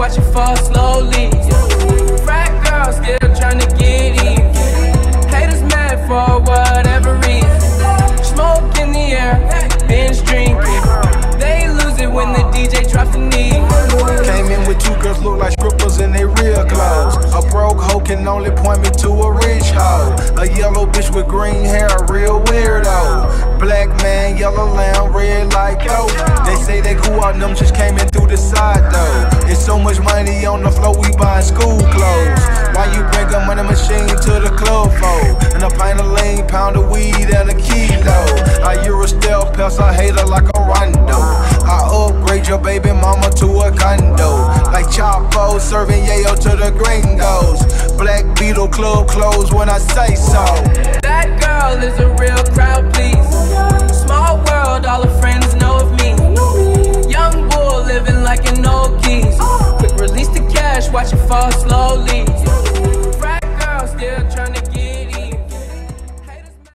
watch it fall slowly. Frat girl still trying to get in. Haters mad for whatever reason. Smoke in the air, binge drinking. They lose it when the DJ drops the knee. Came in with two girls look like strippers in their real clothes. A broke hoe can only point me to a rich hoe. A yellow bitch with green hair, a real weirdo. We buying school clothes. Why you bring a money machine to the club for? And a pint of lean, pound of weed, and a kilo. I Euro stealth pest, I hate her like a Rondo. I upgrade your baby mama to a condo. Like Chapo serving yayo to the gringos. Black Beatle club closed when I say so. Young